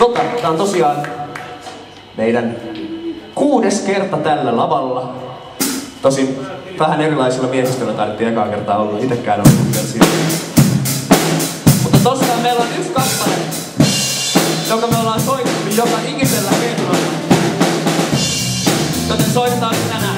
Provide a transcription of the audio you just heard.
Tota, tää on tosiaan meidän kuudes kerta tällä lavalla. Tosin vähän erilaisilla miehistöllä taidettiin ekaa kertaa olla. Itekään on ollut siinä. Mutta tosiaan meillä on yksi kappale, joka me ollaan soitettu joka ikisellä kerralla. Joten soitetaan tänään.